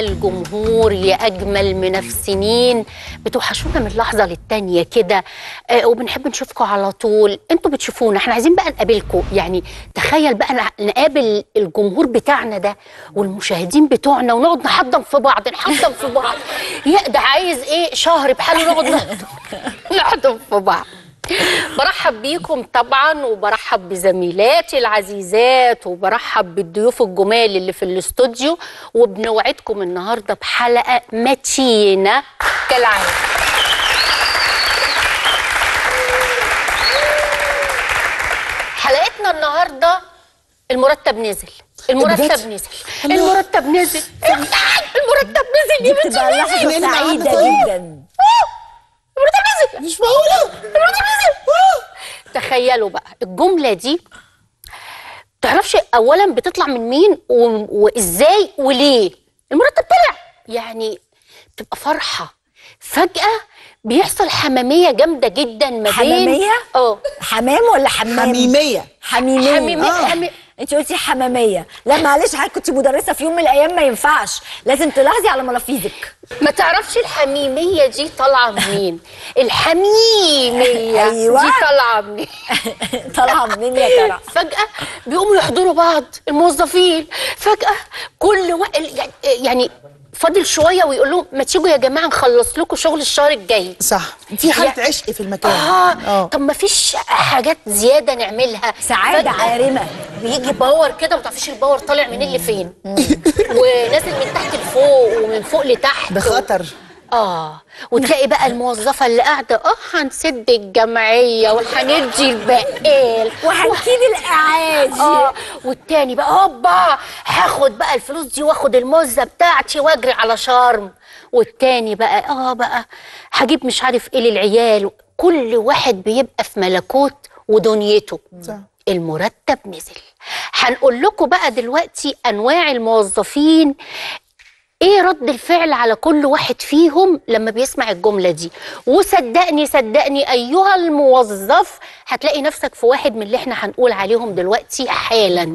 اجمل جمهور يا اجمل منافسين. بتوحشونا من لحظة للتانية كده. آه وبنحب نشوفكم على طول. أنتوا بتشوفونا. إحنا عايزين بقى نقابلكم يعني تخيل بقى نقابل الجمهور بتاعنا ده والمشاهدين بتوعنا ونقعد نحضن في بعض نحضن في بعض. يا ده عايز إيه؟ شهر بحاله نقعد نحضن في بعض. برحب بيكم طبعا وبرحب بزميلاتي العزيزات وبرحب بالضيوف الجمال اللي في الاستوديو وبنوعدكم النهارده بحلقة متينة كالعادة. حلقتنا النهارده المرتب نزل المرتب؟ نزل المرتب نزل المرتب نزل يا بنتي. بتبقى عملته. جدا. المرتب نزل مش معقولة. المرتب نزل تخيلوا بقى الجملة دي تعرفش اولا بتطلع من مين و... وإزاي وليه؟ المرتب طلع. يعني بتبقى فرحة. فجأة بيحصل حمامية جامدة جدا ما بين حمامية؟ آه. حمام ولا حمام؟ حميمية. حميمية. حميمية. آه. حمي- انت قلتي حمامية. لا معلش حضرتك كنت مدرسة في يوم من الأيام؟ ما ينفعش. لازم تلاحظي على ملافيزك ما تعرفش الحميمية دي طالعة منين؟ الحميمية أيوة. دي طالعة منين؟ طالعة منين يا ترى؟ فجأة بيقوموا يحضروا بعض الموظفين. فجأة كل واحد يعني فاضل شوية ويقول لهم ما تيجوا يا جماعة نخلص لكم شغل الشهر الجاي. صح. في حالة يا- عشق في المكان. آه. آه. طب ما فيش حاجات زيادة نعملها. سعادة فجأة عارمة. بيجي power كده ما تعرفيش ال power طالع من اللي فين ونازل من تحت لفوق ومن فوق لتحت. ده خطر آه. وتلاقي بقى الموظفة اللي قاعدة آه هنسد الجمعية وهندي البقال وهنكيد الأعاجي آه. والتاني بقى هوبا هاخد بقى الفلوس دي واخد المزه بتاعتي واجري على شرم. والتاني بقى آه بقى هجيب مش عارف إيه للعيال. كل واحد بيبقى في ملكوت ودنيته. صح. المرتب نزل. هنقول لكم بقى دلوقتي أنواع الموظفين إيه رد الفعل على كل واحد فيهم لما بيسمع الجملة دي؟ وصدقني صدقني أيها الموظف هتلاقي نفسك في واحد من اللي إحنا هنقول عليهم دلوقتي حالا.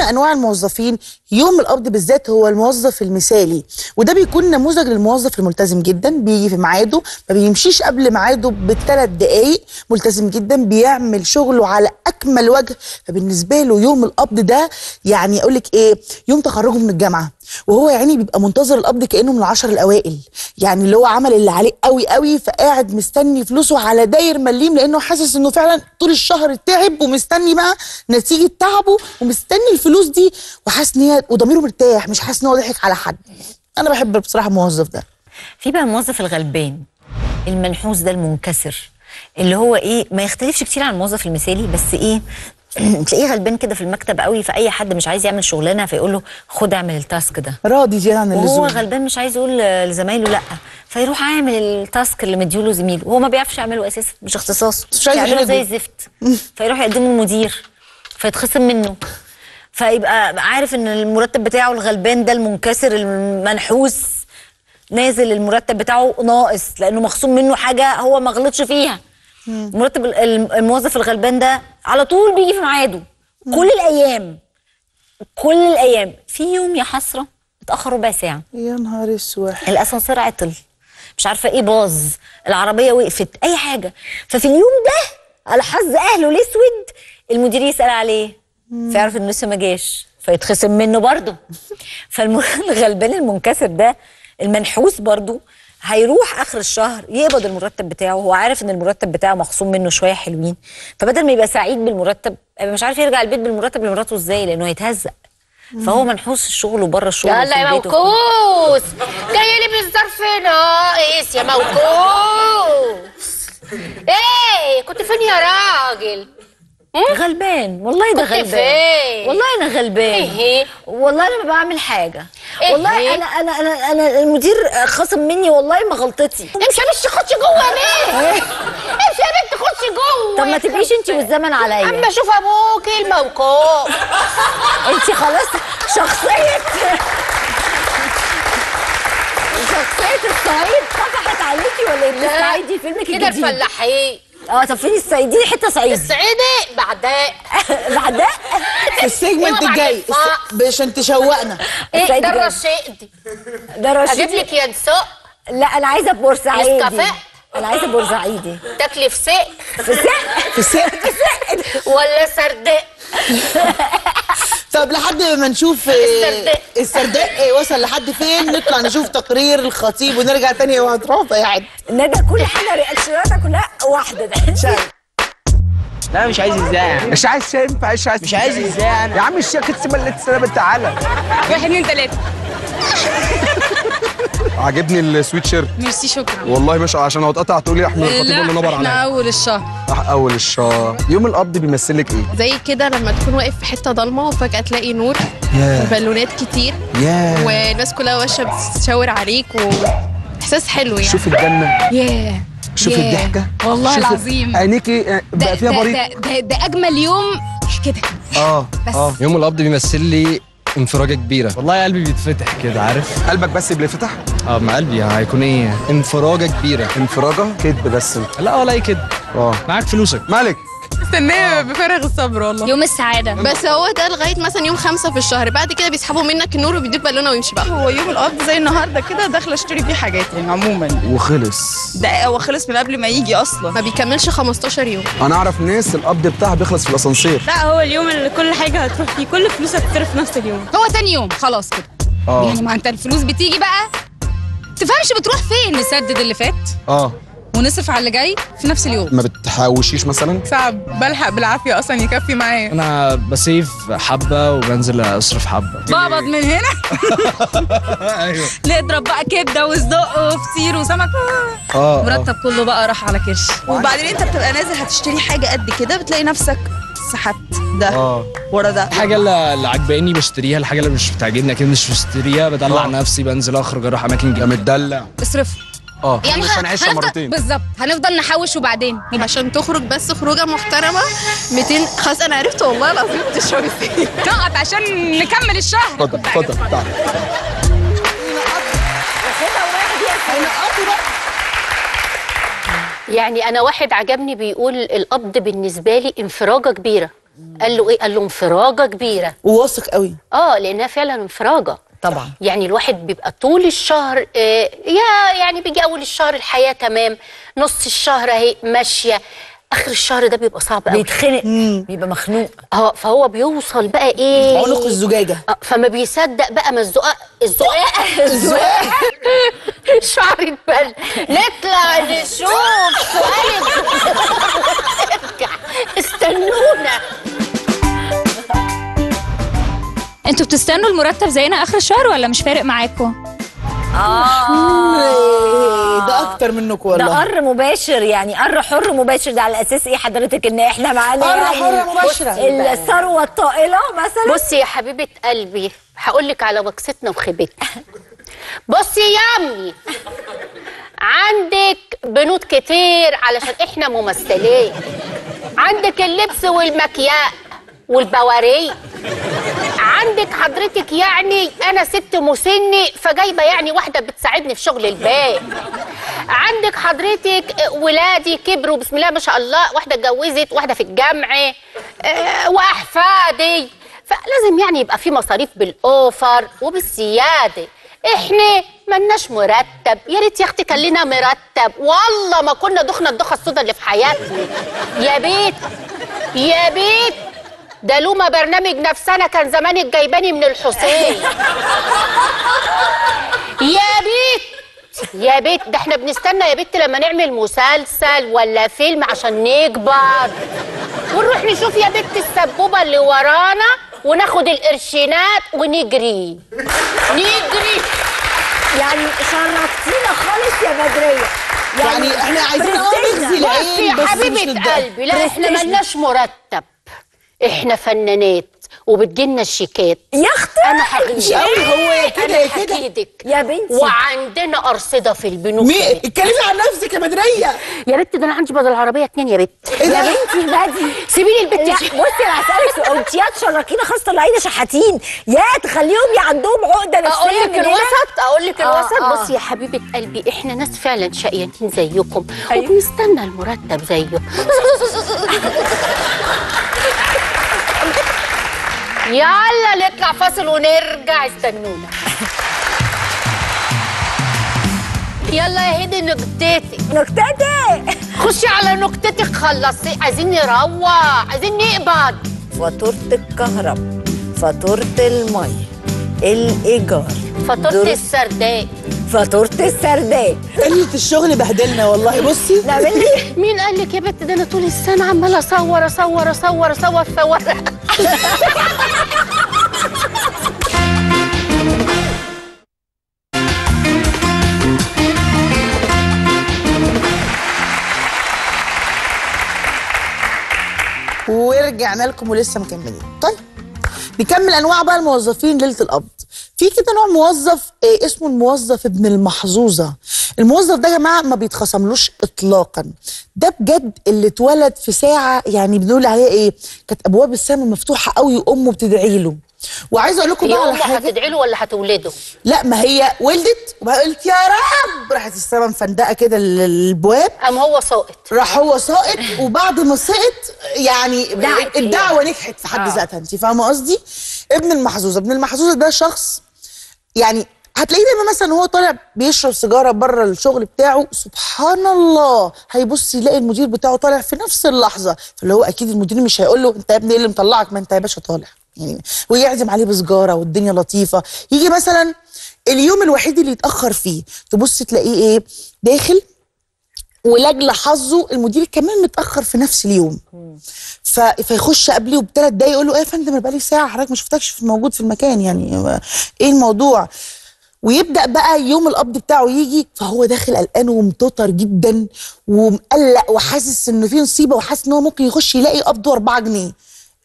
اهم أنواع الموظفين يوم القبض بالذات هو الموظف المثالي. وده بيكون نموذج للموظف الملتزم جدا بيجي في ميعاده ما بيمشيش قبل ميعاده بثلاث دقايق. ملتزم جدا بيعمل شغله على أكمل وجه. فبالنسبة له يوم القبض ده يعني أقول لك إيه يوم تخرجه من الجامعة. وهو يعني بيبقى منتظر القبض كأنه من العشر الأوائل. يعني اللي هو عمل اللي عليه قوي قوي فقاعد مستني فلوسه على داير مليم لأنه حاسس إنه فعلا طول الشهر تعب ومستني بقى نتيجة تعبه ومستني الفلوس دي. وحاسس إن هي وضميره مرتاح مش حاسس إن هو ضحك على حد. أنا بحب بصراحة الموظف ده. في بقى الموظف الغلبان المنحوس ده المنكسر اللي هو إيه ما يختلفش كتير عن الموظف المثالي بس إيه تلاقيه غلبان كده في المكتب قوي فأي حد مش عايز يعمل شغلانة فيقول له خد اعمل ال task ده. راضي زيادة عن وهو اللزوم. غلبان مش عايز يقول لزمايله لأ فيروح عامل التاسك اللي مديوله زميله وهو ما بيعرفش يعمله أساسا مش اختصاصه مش عايز يعمله زي. الزفت. فيروح يقدمه المدير فيتخصم منه. فيبقى عارف إن المرتب بتاعه الغلبان ده المنكسر المنحوس نازل المرتب بتاعه ناقص لأنه مخصوم منه حاجة هو ما غلطش فيها. الم- الموظف الغلبان ده على طول بيجي في ميعاده. كل الأيام. كل الأيام. في يوم يا حسرة اتأخر ربع ساعة. يا نهار أسود. الأسانسير عطل. مش عارفة إيه باظ. العربية وقفت. أي حاجة. ففي اليوم ده على حظ أهله الأسود المدير يسأل عليه. فيعرف انه لسه ما جاش. فيتخصم منه برضه. فالغلبان المنكسر ده المنحوس برضه هيروح آخر الشهر يقبض المرتب بتاعه هو عارف إن المرتب بتاعه مخصوم منه شوية حلوين. فبدل ما يبقى سعيد بالمرتب يبقى مش عارف يرجع البيت بالمرتب لمراته إزاي؟ لأنه هيتهزق فهو منحوس الشغل وبره الشغل يلا يا موكوس جاي لي بالظرف ناقص يا موكوس إيه كنت فين يا راجل؟ غلبان. والله ده غلبان؟ والله أنا غلبان. إيه؟ والله أنا ما بعمل حاجة. إيه؟ والله أنا أنا أنا أنا المدير خصم مني والله ما غلطتي. امشي يا بنت خشي جوه ليه؟ امشي يا بنت خشي جوه. طب ما تبقيش انت والزمن عليا. أما أشوف ابوكي الموكوس انت خلاص شخصية. شخصية الصعيد طفحت عليكي ولا إيه الصعيد دي فيلمك كده الجديد؟ الفلاحين؟ آه طب فين الصعيدي حتة صعيدي الصعيدي بعدها بعدها في السيجمنت الجاي عشان تشوقنا إيه ده جاي. الرشيد. ده أجيب رشيد لك ينسق لا أنا عايزة بورسعيدي. نسكافيه. أنا عايزة بورسعيدي تاكلي في السقف في السيج ولا سردق. طب لحد ما نشوف آه، السرداء. السرداء آه، وصل لحد فين؟ نطلع نشوف تقرير الخطيب ونرجع تاني يا هتروح يا عد ندى كل حاجة رياكشناتها كلها واحدة ده. شايف لا مش عايز إزاي؟ يعني مش عايز ينفع مش عايز مش عايز إزاي أنا؟ يا عم الشيخ تسيب اللي تعالى واحد اتنين تلاتة. عاجبني السويت شيرت. ميرسي شكرا. والله مش عشان لو اتقطع تقولي احمد الخطيب اللي نبر إحنا عليا أول الشهر. راح أول الشهر. يوم القبض بيمثل لك إيه؟ زي كده لما تكون واقف في حتة ضلمة وفجأة تلاقي نور ياه. بالونات كتير. ياه. والناس كلها وشه بتشاور عليك واحساس حلو يعني. شوفي الجنة. ياه. شوفي ياه. الضحكة. والله شوفي العظيم. عينيكي آه، ده بقى فيها ده, بريق. ده, ده, ده أجمل يوم كده. آه بس. آه. يوم القبض بيمثل لي انفراجة كبيرة. والله قلبي بيتفتح كده عارف؟ قلبك بس بيفتح؟ آه ما قلبي هيكون إيه؟ انفراجة كبيرة. انفراجة؟ كدب بس. لا ولا أي كده آه. معاك فلوسك. مالك؟ مستنية بفارغ الصبر والله. يوم السعادة. بس هو ده لغاية مثلا يوم خمسة في الشهر. بعد كده بيسحبوا منك النور وبيدوك بالونه ويمشي بقى. هو يوم القبض زي النهارده كده داخلة اشتري فيه حاجات يعني عموما. وخلص. ده هو خلص من قبل ما يجي أصلا. ما بيكملش 15 يوم. أنا أعرف ناس القبض بتاعها بيخلص في الأسانسير. لا هو اليوم اللي كل حاجة هتروح فيه كل فلوسك هتصرف في نفس اليوم. هو تاني يوم. خلاص كده. آه. يعني ما أنت الفلوس بتيجي بقى. تفهمش بتروح فين؟ نسدد اللي فات. آه. ونصرف على اللي جاي في نفس اليوم. ما بتحوشيش مثلا؟ صعب بلحق بالعافية أصلا يكفي معايا. أنا بسيف حبة وبنزل أصرف حبة. بقبض من هنا. أيوه. نضرب بقى كبدة وصدق وفطير وسمك. آه آه. مرتب كله بقى راح على كرش. وبعدين أنت بتبقى نازل هتشتري حاجة قد كده بتلاقي نفسك سحبت ده آه. ورا ده. الحاجة اللي عجباني بشتريها الحاجة اللي مش بتعجبني أكيد مش بشتريها بدلع آه. نفسي بنزل أخرج أروح أماكن جديده متدلع اصرف. آه يعني مش هنعيشها هنفضل- مرتين. بالظبط هنفضل نحوش وبعدين. عشان تخرج بس خروجة محترمة 200 خلاص أنا عرفت والله العظيم بتشرب إزاي نقط عشان نكمل الشهر. اتفضل اتفضل تعال. يعني أنا واحد عجبني بيقول القبض بالنسبة لي انفراجة كبيرة. قال له إيه؟ قال له انفراجة كبيرة. وواثق قوي. آه لأنها فعلا انفراجة. طبعا. يعني الواحد بيبقى طول الشهر آه يا يعني بيجي أول الشهر الحياة تمام نص الشهر أهي ماشية آخر الشهر ده بيبقى صعب قوي بيتخنق بيبقى مخنوق. آه فهو بيوصل بقى إيه؟ عنق الزجاجه آه، فما بيصدق بقى ما الزقاق الزقاق الزقاق شعر اتبل نطلع نشوف سؤال. ارجع استنونا. أنتوا بتستنوا المرتب زينا آخر الشهر ولا مش فارق معاكم إيه، ده أكتر منكم ده والله. قر مباشر يعني قر حر مباشر ده على أساس إيه حضرتك إن إحنا معانا قر يعني حر مباشرة. الثروة الطائلة مثلا. بصي يا حبيبة قلبي هقول لك على وكستنا وخيبتنا. بصي يا امي عندك بنود كتير علشان إحنا ممثلين. عندك اللبس والمكياج. والبواري. عندك حضرتك يعني أنا ست مسني فجايبة يعني واحدة بتساعدني في شغل البيت. عندك حضرتك ولادي كبروا بسم الله ما شاء الله واحدة اتجوزت واحدة في الجامعة آه، وأحفادي. فلازم يعني يبقى في مصاريف بالأوفر وبالزيادة. إحنا ملناش مرتب. يا ريت يا أختي كان لنا مرتب. والله ما كنا دخنا الدخة السودا اللي في حياتنا. يا بيت. يا بيت. ده لوما برنامج نفسنا كان زمانك جايباني من الحسين. يا بيت يا بيت ده إحنا بنستنى يا بيت لما نعمل مسلسل ولا فيلم عشان نكبر. ونروح نشوف يا بيت السبوبة اللي ورانا وناخد القرشينات ونجري. نجري. يعني شرفتينا خالص يا بدرية. يعني إحنا عايزين آه العين يا بس مش حبيبة. قلبي لا إحنا. ملناش مرتب. إحنا فنانات وبتجيلنا الشيكات. يا أختي! أنا قوي هو يا كده. كده يا بنتي. وعندنا أرصدة في البنوك. مين. اتكلمي عن نفسك يا بدرية. يا بنت ده أنا عندي بدل العربية اتنين يا بنت إيه ده؟ يا بنتي هادي سيبي لي البنت لا دي. بصي أنا سؤال. انت يا تشركينا خاص طلعينا شحاتين. يا تخليهم يا عندهم عقدة نفسية أقول لك. الوسط أقول لك آه، الوسط. آه. بصي يا حبيبة قلبي إحنا ناس فعلا شقيانين زيكم أيوة. وبنستنى المرتب زيه. يلا نطلع فاصل ونرجع استنونا. يلا يا هدي نكتتك نكتتي خشي على نكتتك خلصي عايزين نروح عايزين نقبض. فاتورة الكهرباء فاتورة المي الإيجار. فاتورة السرداء فاتورة السرداب. قلة الشغل بهدلنا والله بصي. نعمل لي مين قال لك يا بنت ده أنا طول السنة عمالة أصور أصور أصور أصور في ورق ورجعنا لكم ولسه مكملين. طيب نكمل أنواع بقى الموظفين ليلة القبض في كده نوع موظف آه، اسمه الموظف ابن المحظوظة. الموظف ده يا جماعة ما بيتخصملوش اطلاقا. ده بجد اللي اتولد في ساعة يعني بنقول عليه إيه كانت أبواب السماء مفتوحة قوي وأمه بتدعي له. وعايزه أقول لكم بقى على حاجة هتدعي له ولا هتولده؟ لا ما هي ولدت وبقى قلت يا رب! راحت السما مفندقة كده ال- الابواب قام هو ساقط. راح هو ساقط وبعد ما سقط يعني. الدعوة نجحت في حد آه. ذاتها انت فاهمة قصدي؟ ابن المحظوظه ابن المحظوظه ده شخص يعني هتلاقيه دايما مثلا وهو طالع بيشرب سيجارة بره الشغل بتاعه سبحان الله! هيبص يلاقي المدير بتاعه طالع في نفس اللحظة فاللي هو أكيد المدير مش هيقول له أنت يا ابني إيه اللي مطلعك؟ ما أنت يا باشا طالع يعني ويعزم عليه بسجارة والدنيا لطيفة. يجي مثلا اليوم الوحيد اللي يتأخر فيه تبص تلاقيه إيه؟ داخل ولاجل حظه المدير كمان متأخر في نفس اليوم. ف... فيخش قبليه بثلاث دقايق يقول له إيه يا فندم أنا بقالي ساعة حضرتك ما شفتكش في- موجود في المكان يعني إيه الموضوع؟ ويبدأ بقى يوم القبض بتاعه يجي فهو داخل قلقان ومتوتر جدا ومقلق وحاسس إنه في نصيبه وحاسس إن هو ممكن يخش يلاقي قبضه 4 جنيه.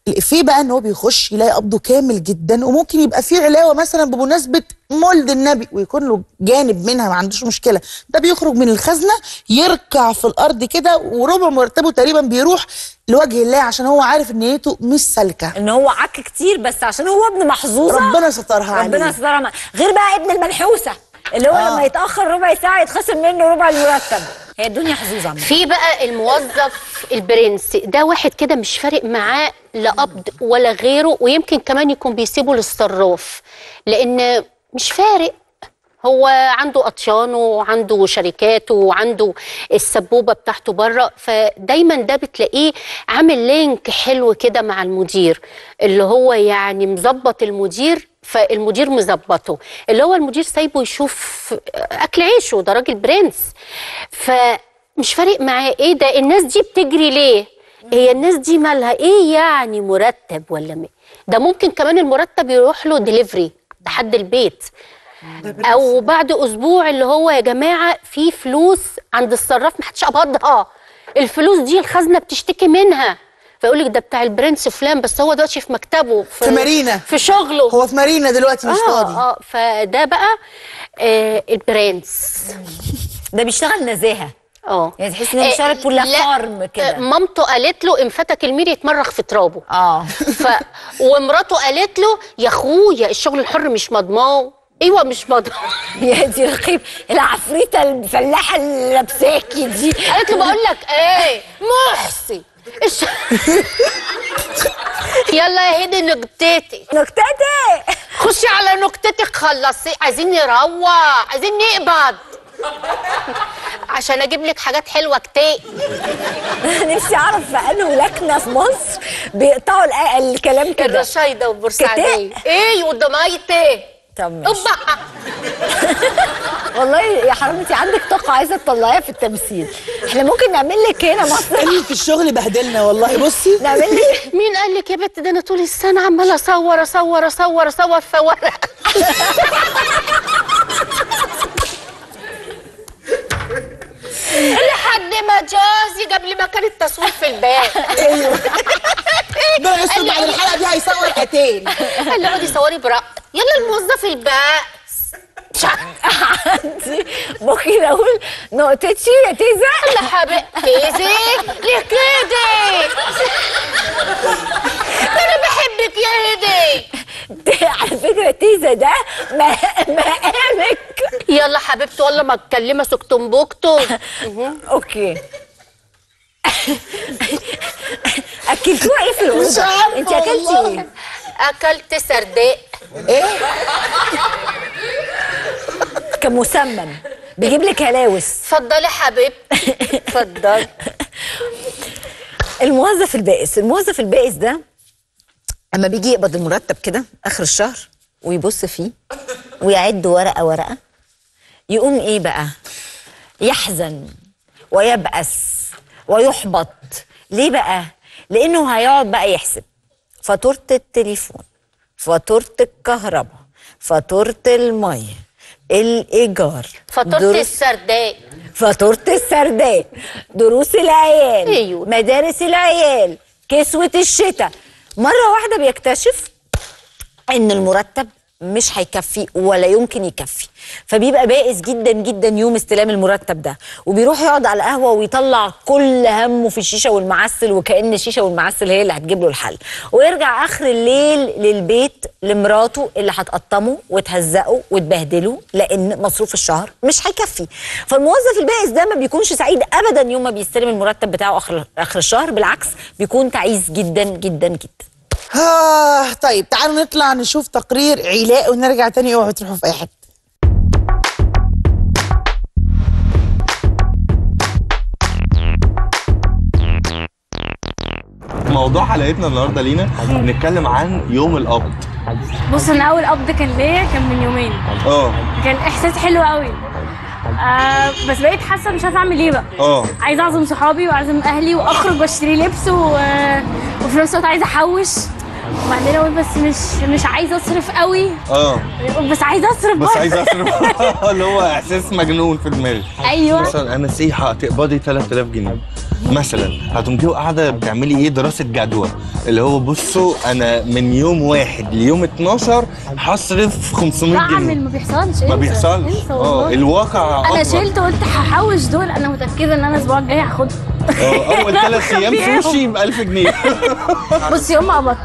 الافيه بقى إن هو بيخش يلاقي قبضه كامل جدا وممكن يبقى فيه علاوة مثلا بمناسبة مولد النبي ويكون له جانب منها ما عندوش مشكلة ده بيخرج من الخزنة يركع في الأرض كده وربع مرتبه تقريبا بيروح لوجه الله عشان هو عارف إن نيته مش سالكة إن هو عك كتير بس عشان هو ابن محظوظة ربنا سترها ربنا عليه سترها معاه. غير بقى ابن المنحوسة اللي هو آه. لما يتأخر ربع ساعة يتخصم منه ربع المرتب هي الدنيا حظوظة. في بقى الموظف البرنس ده واحد كده مش فارق معاه لا قبض ولا غيره ويمكن كمان يكون بيسيبه للصراف لأن مش فارق. هو عنده اطيانه وعنده شركاته وعنده السبوبة بتاعته بره فدايما ده بتلاقيه عامل لينك حلو كده مع المدير اللي هو يعني مظبط المدير فالمدير مظبطه. اللي هو المدير سايبه يشوف أكل عيشه ده راجل برنس. فمش فارق معاه. إيه ده؟ الناس دي بتجري ليه؟ هي الناس دي مالها إيه يعني مرتب ولا م... ده ممكن كمان المرتب يروح له ديليفري لحد البيت. أو بعد أسبوع اللي هو يا جماعة في فلوس عند الصراف ما حدش قبضها. الفلوس دي الخزنة بتشتكي منها. فيقول لك ده بتاع البرنس فلان بس هو دلوقتي في مكتبه في مارينا. في شغله. هو في مارينا دلوقتي مش آه فاضي. آه فده بقى آه البرنس. ده بيشتغل نزاهة. آه يعني تحس انه بيشتغل بولا لا، فارم كده؟ آه، مامته قالت له إن فاتك الميري يتمرغ في ترابه. آه. ف... ومراته قالت له يا أخويا الشغل الحر مش مضمون. أيوه مش مضمون. يا دي رقيب العفريتة الفلاحة اللي لابساكي دي. قالت له بقول لك إيه محسن الش... يلا يا هدي نكتتي. نكتتي؟ خشي على نكتتك خلصي. عايزين نروح عايزين نقبض. عشان أجيب لك حاجات حلوة كتير. نفسي اعرف في انه لكنة في مصر بيقطعوا الكلام كده. الرشايدة والبورسعيدية. إيه ودميتي طب ماشي. أوبا. والله يا حرام انت عندك طاقة عايزة تطلعيها في التمثيل. إحنا ممكن نعمل لك هنا مصر. قله الشغل بهدلنا والله. بصي. نعمل لك؟ مين قال لك يا بت؟ ده أنا طول السنة عمالة أصور أصور أصور أصور في ورق لحد ما جوزي جاب لي مكان التصوير في البيت. ده يستر بعد الحلقة دي هيصور حتة دقيقتين اللي اقعدي صوري برق يلا الموظف البائس عندي ممكن أقول نقطتي يا تيزا لا حبيبتي. ليه كده؟ أنا بحبك يا هدي. على فكرة تيزا ده ما- مقامك يلا حبيبتي والله ما اتكلمه سكتم بوكتم. أوكي. أكلتوها إيه في الأوضة؟ أنت أكلتي. إيه؟ أكلت سرداء إيه؟ كان مسمم بيجيب لك هلاوس. اتفضلي حبيبتي. اتفضلي. الموظف البائس. الموظف البائس ده أما بيجي يقبض المرتب كده آخر الشهر ويبص فيه ويعد ورقة ورقة يقوم إيه بقى؟ يحزن ويبأس ويحبط. ليه بقى؟ لأنه هيقعد بقى يحسب. فاتورة التليفون فاتورة الكهرباء فاتورة المية الإيجار فاتورة دروس- السرداء فاتورة السرداء دروس العيال أيوة. مدارس العيال كسوة الشتاء. مرة واحدة بيكتشف إن المرتب مش هيكفي ولا يمكن يكفي. فبيبقى بائس جدا جدا يوم استلام المرتب ده. وبيروح يقعد على القهوة ويطلع كل همه في الشيشة والمعسل وكأن الشيشة والمعسل هي اللي هتجيب له الحل. ويرجع آخر الليل للبيت لمراته اللي هتقطمه وتهزقه وتبهدله لأن مصروف الشهر مش هيكفي. فالموظف البائس ده ما بيكونش سعيد ابدا يوم ما بيستلم المرتب بتاعه اخر آخر الشهر بالعكس بيكون تعيس جدا جدا جدا. آه طيب تعالوا نطلع نشوف تقرير علاء ونرجع تاني. اوعوا تروحوا في أي حتة. موضوع حلقتنا النهارده لينا نتكلم عن يوم القبض. بص أنا أول قبض كان ليا كان من يومين. آه. كان إحساس حلو قوي آه بس بقيت حاسة مش عارفة أعمل إيه بقى. آه. عايزة أعزم صحابي وأعزم أهلي وأخرج وأشتري لبس و... وفي نفس الوقت عايزة أحوش. وبعدين أقول بس مش مش عايزة أصرف قوي. آه. بس عايزة أصرف بس برضه. عايز أصرف. اللي هو إحساس مجنون في دماغي أيوه. مثلا أنا سيحة هتقبضي 3000 جنيه. مثلا هتقوم جاية قاعدة بتعملي إيه؟ دراسة جدوى. اللي هو بصوا أنا من يوم واحد ليوم 12 هصرف 500 بعمل جنيه. ما بيحصلش. ما بيحصلش. آه. الواقع أنا أكبر. شلت قلت هحوش دول. أنا متأكدة إن أنا الأسبوع الجاي هاخدهم آه أول ثلاث أيام. سوشي ب 1000 جنيه. بص يوم ما قبضت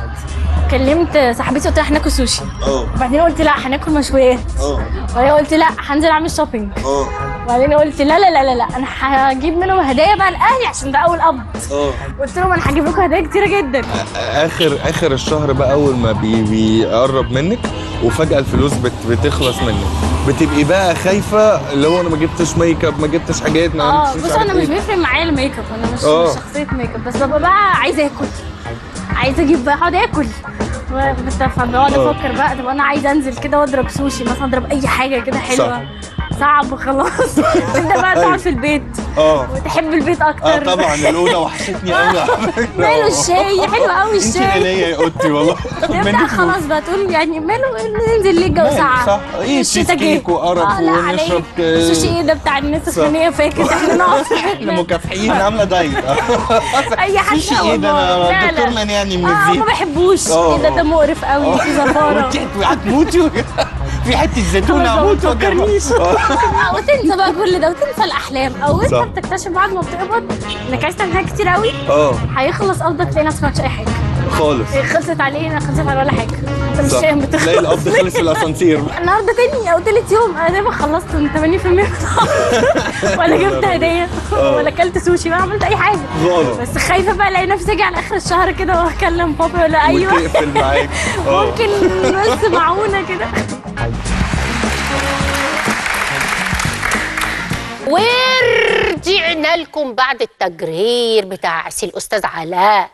كلمت صاحبتي قلت لها هناكل سوشي. آه. وبعدين قلت لا هناكل مشويات. آه. وبعدين قلت لا هنزل أعمل شوبينج آه. وبعدين قلت لا لا لا لا, أنا هجيب منهم هدايا بقى لأهلي عشان ده أول قبض آه. قلت لهم أنا هجيب لكم هدايا كتيرة جدا. آخر آخر الشهر بقى أول ما بي بيقرب منك وفجأة الفلوس بت بتخلص منك. بتبقي بقى خايفة اللي هو أنا ما جبتش ميك اب ما جبتش حاجات ما آه بص أنا مش إيه. بيفرق معايا الميك اب أنا مش. مش شخصية ميك اب بس ببقى بقى عايزة آكل. عايزة أجيب بقى أقعد آكل. فبقعد آه. أفكر بقى طب أنا عايزة أنزل كده وأضرب سوشي مثلا أضرب أي حاجة كده حلوة. صعب خلاص. تبدا بقى تقعد في البيت. آه. وتحب البيت أكتر. آه طبعا. الاوضه وحشتني قوي على فكرة. ماله الشاي؟ حلو قوي أنت الشاي. غنيه يا أوضتي؟ والله. تبدا خلاص بقى تقول يعني ماله ننزل ليه الجو ساعة. صح. إيه الشتا. كيك وقرف آه، لا ونشرب. ك- السوشي إيه ده بتاع الناس صح. الغنيه فاكر إحنا نقعد في إحنا مكافحين عاملة دايت. أي سوشي إيه ده؟ أنا. الدكتور منعني من آه الزيت ما بحبوش. آه، إيه ده؟ ده آه. مقرف قوي في زفارة. وانت هتموتي في حتة زيتونة ما واجرب آه، وتنسى بقى كل ده وتنسى الأحلام. أو أنت. بتكتشف بعد ما بتقبض إنك عايز تعمل حاجات كتير قوي آه. هيخلص قبضك تلاقي نفسك ما عملتش أي حاجة. خالص. إيه، خلصت علينا خلصت على ولا حاجة. أنت مش. فاهم بتخلص. تلاقي القبض خلص في الأسانسير. النهارده تاني أو تالت يوم أنا دايما خلصت من 80% من القبض. ولا جبت هدية آه. ولا أكلت سوشي ولا عملت أي حاجة. خالص. بس خايفة بقى الاقي نفسي أجي على آخر الشهر كده وأكلم بابا ولا أيوه. آه. ممكن بس معونة كده. ورجعنا لكم بعد التجرير بتاع سي الأستاذ علاء.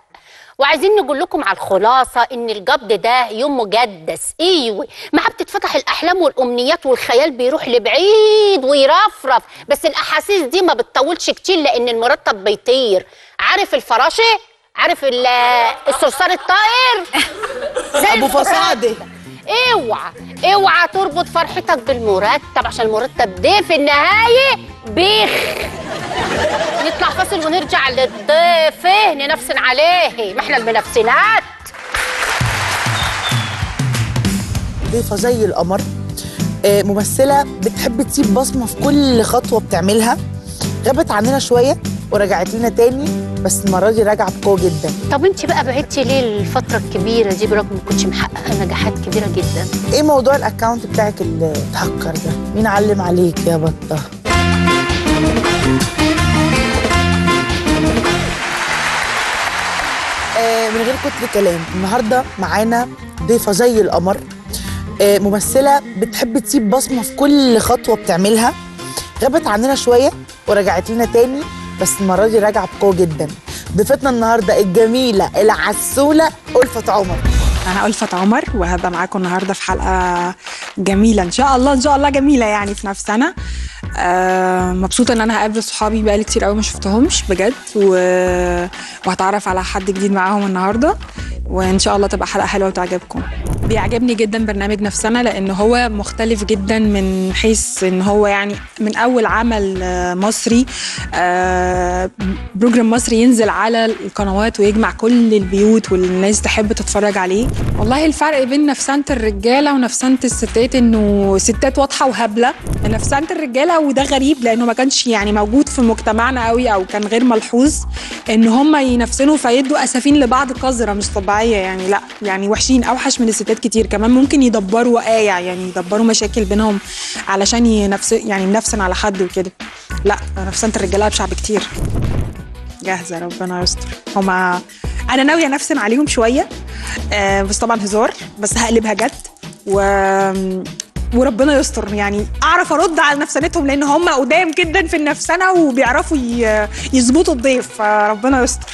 وعايزين نقول لكم على الخلاصة إن القبض ده يوم مقدس. إيوه معاه بتتفتح الأحلام والأمنيات والخيال بيروح لبعيد ويرفرف. بس الأحاسيس دي ما بتطولش كتير لأن المرتب بيطير. عارف الفراشة؟ عارف ال- الصرصار الطائر؟ أبو فصاده اوعى اوعى تربط فرحتك بالمرتب عشان المرتب ده في النهاية بيخ. نطلع فاصل ونرجع للضيف ننفسن عليه ما إحنا المنفسنات. ضيفة زي القمر آه، ممثلة بتحب تسيب بصمة في كل خطوة بتعملها. غابت عننا شوية ورجعت لنا تاني بس المرة دي راجعة بقوة جدا. طب انت بقى بعدتي ليه الفترة الكبيرة دي برغم ما كنتش محققة نجاحات كبيرة جدا؟ إيه موضوع الاكونت بتاعك اللي اتهكر ده؟ مين علم عليك يا بطة؟ آه، من غير كتر كلام النهارده معانا ضيفة زي القمر آه، ممثلة بتحب تسيب بصمة في كل خطوة بتعملها. غابت عننا شوية ورجعت لنا تاني بس المرة دي راجعة بقوة جدا. ضيفتنا النهارده الجميلة العسولة ألفت عمر. أنا ألفت عمر وهبقى معاكم النهاردة في حلقة جميلة. إن شاء الله إن شاء الله جميلة يعني في نفسنا. آه مبسوطة إن أنا هقابل صحابي بقالي كتير قوي ما شفتهمش بجد و... وهتعرف على حد جديد معاهم النهاردة. وإن شاء الله تبقى حلقة حلوة وتعجبكم. بيعجبني جدا برنامج نفسنا لأن هو مختلف جدا من حيث إن هو يعني من أول عمل آه، مصري آه بروجرام مصري ينزل على القنوات ويجمع كل البيوت والناس تحب تتفرج عليه. والله الفرق بين نفسنة الرجالة ونفسنة الستات إنه ستات واضحة وهبلة. نفسنة الرجالة وده غريب لأنه ما كانش يعني موجود في مجتمعنا قوي أو كان غير ملحوظ إن هم ينفسنوا فيدوا أسفين لبعض قذرة مش طبيعية يعني لأ يعني وحشين أوحش من الستات كتير كمان ممكن يدبروا وقايع يعني يدبروا مشاكل بينهم علشان ينفس يعني منفسن على حد وكده. لا نفسنة الرجالة أبشع بكتير. جاهزة ربنا يستر. هما أنا ناوية نفسن عليهم شوية آه بس طبعا هزار بس هقلبها جد و وربنا يستر. يعني أعرف أرد على نفسنتهم لأن هم قدام جدا في النفسنة وبيعرفوا يظبطوا الضيف فربنا يستر.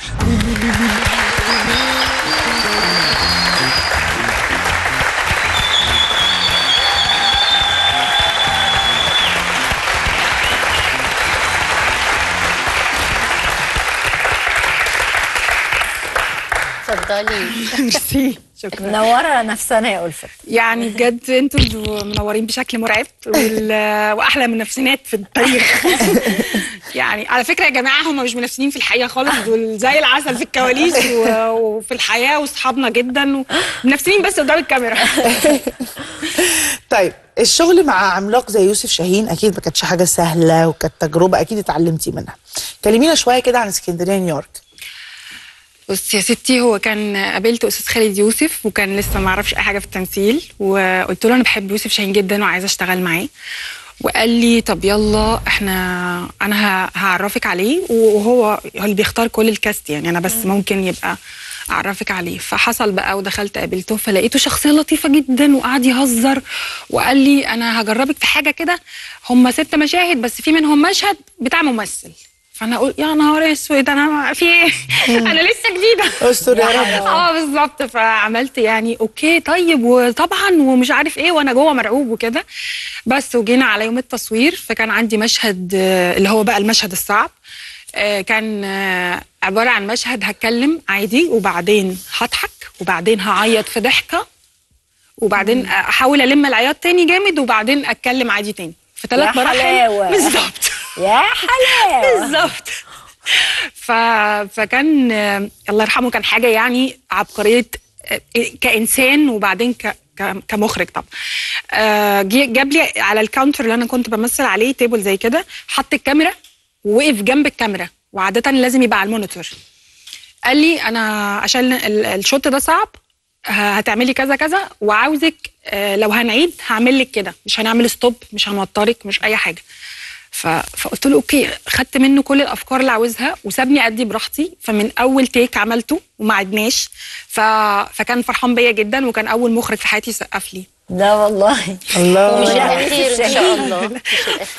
ميرسي. شكرا. منورة نفسنا يا ألفت. يعني بجد أنتوا منورين بشكل مرعب وأحلى من نفسينات في التاريخ. يعني على فكرة يا جماعة هم مش منافسين في الحقيقة خالص دول زي العسل في الكواليس وفي الحياة وأصحابنا جدا ومنافسين بس قدام الكاميرا. طيب الشغل مع عملاق زي يوسف شاهين أكيد ما كانتش حاجة سهلة وكانت تجربة أكيد اتعلمتي منها. كلمينا شوية كده عن اسكندرية نيويورك. بص يا ستي هو كان قابلت أستاذ خالد يوسف وكان لسه ما أعرفش أي حاجة في التمثيل وقلت له أنا بحب يوسف شاهين جدا وعايزة أشتغل معاه. وقال لي طب يلا إحنا أنا هعرفك عليه وهو هو اللي بيختار كل الكاست يعني أنا بس ممكن يبقى أعرفك عليه. فحصل بقى ودخلت قابلته فلقيته شخصية لطيفة جدا وقعد يهزر وقال لي أنا هجربك في حاجة كده هم ست مشاهد بس في منهم مشهد بتاع ممثل. فانا أقول يا نهار اسود أنا في إيه؟ أنا لسه جديدة. استر يا رب. آه بالظبط. فعملت يعني okay طيب وطبعا ومش عارف إيه وأنا جوه مرعوب وكده. بس وجينا على يوم التصوير فكان عندي مشهد اللي هو بقى المشهد الصعب. آه، كان آه، عبارة عن مشهد هتكلم عادي وبعدين هضحك وبعدين هعيط في ضحكة وبعدين أحاول ألم العياط تاني جامد وبعدين أتكلم عادي تاني. في ثلاث مراحل. بالظبط. يا حلاوه بالظبط. ف... فكان الله يرحمه كان حاجة يعني عبقرية كإنسان وبعدين ك... كمخرج طبعا. آه، جاب لي على الكاونتر اللي أنا كنت بمثل عليه table زي كده حط الكاميرا ووقف جنب الكاميرا وعادة لازم يبقى على المونيتور. قال لي أنا عشان ال- ال shot ده صعب هتعملي كذا كذا وعاوزك آه، لو هنعيد هعمل لك كده. مش هنعمل stop مش هنوترك مش أي حاجة. ف... فقلت له okay خدت منه كل الأفكار اللي عاوزها وسابني ادي براحتي. فمن أول take عملته وما عدناش ف... فكان فرحان بيا جدا وكان أول مخرج في حياتي يسقف لي. لا والله. الله. الأخير يوسف إن شاء. الله.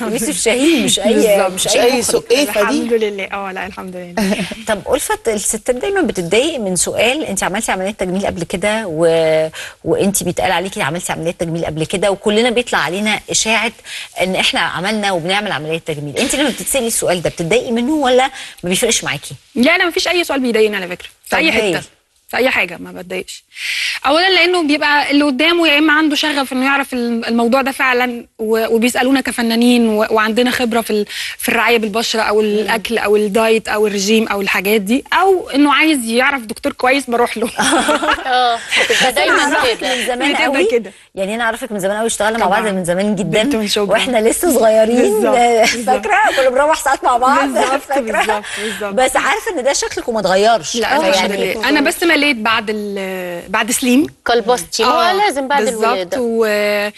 يوسف شاهين مش أي بالظبط. مش أي مخرج. الحمد لله. آه لا الحمد لله. طب ألفت الستات دايما بتتضايق من سؤال أنت عملتي عمليه تجميل قبل كده و... وأنت بيتقال عليكي عملتي عمليه تجميل قبل كده وكلنا بيطلع علينا إشاعة إن إحنا عملنا وبنعمل عمليه تجميل. أنت لما بتتسألي السؤال ده بتتضايقي منه ولا ما بيفرقش معاكي؟ لا أنا مفيش أي سؤال بيضايقني على فكرة. في أي. حتة. في أي حاجة ما بتضايقش. اولا لأنه بيبقى اللي قدامه يا إما عنده شغف إنه يعرف الم- الموضوع ده فعلا وبيسألونا كفنانين وعندنا خبرة في في الرعاية بالبشرة أو الأكل أو الدايت أو الرجيم أو الحاجات دي أو إنه عايز يعرف دكتور كويس بروح له. آه دايما كده. من زمان قوي. كده. يعني أنا أعرفك من زمان قوي اشتغلنا مع. بعض من زمان جدا. وإحنا لسه صغيرين. فاكرة؟ كنا بنروح ساعات مع بعض. بالظبط بالظبط بس عارفة إن ده شكلك وما اتغيرش. لا أنا يعني يعني أنا بس مليت بعد ال- بعد سليم. كلبستي هو لازم بعد الولادة. و-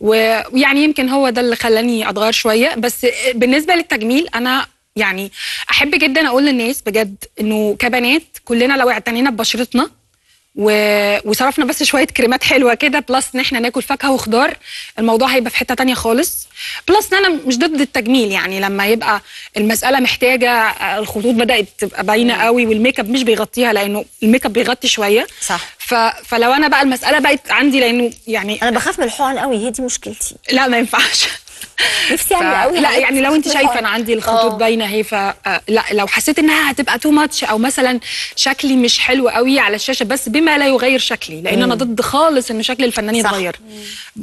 ويعني يمكن هو ده اللي خلاني أتغير شوية. بس بالنسبة للتجميل أنا يعني أحب جدا أقول للناس بجد إنه كبنات كلنا لو اعتنينا ببشرتنا و... وصرفنا بس شوية كريمات حلوة كده بلس إن إحنا ناكل فاكهة وخضار الموضوع هيبقى في حتة تانية خالص. plus إن أنا مش ضد التجميل يعني لما يبقى المسألة محتاجة آه، الخطوط بدأت تبقى باينة قوي والميك اب مش بيغطيها لأنه الميك اب بيغطي شوية. صح. ف... فلو أنا بقى المسألة بقت عندي لأنه يعني أنا بخاف من الحقن قوي هي دي مشكلتي لا ما ينفعش نفسي أعمل قوي لا يعني لو أنت شايفة. أنا عندي الخطوط باينة أهي ف آه، لا لو حسيت إنها هتبقى too much أو مثلا شكلي مش حلو قوي على الشاشة بس بما لا يغير شكلي لأن أنا مم. ضد خالص إن شكل الفنان. يتغير